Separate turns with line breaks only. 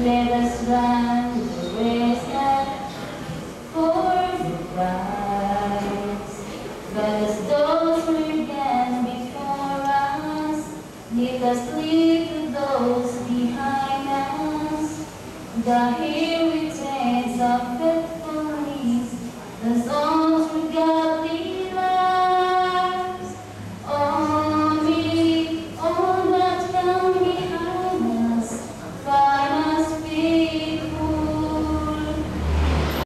let us run the race that for the prize. But as those who began before us, let us lead to those behind us. The